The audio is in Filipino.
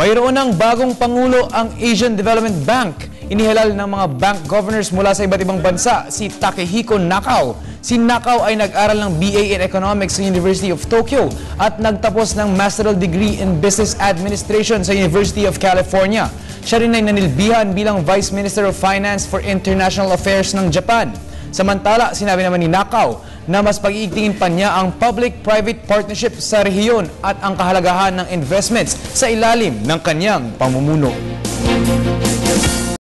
Mayroon ng bagong pangulo ang Asian Development Bank. Inihalal ng mga bank governors mula sa iba't ibang bansa si Takehiko Nakao. Si Nakao ay nag-aral ng BA in Economics sa University of Tokyo at nagtapos ng Masteral Degree in Business Administration sa University of California. Siya rin ay nanilbihan bilang Vice Minister of Finance for International Affairs ng Japan. Samantala, sinabi naman ni Nakao na mas pag-iigtingin pa niya ang public-private partnership sa rehiyon at ang kahalagahan ng investments sa ilalim ng kanyang pamumuno.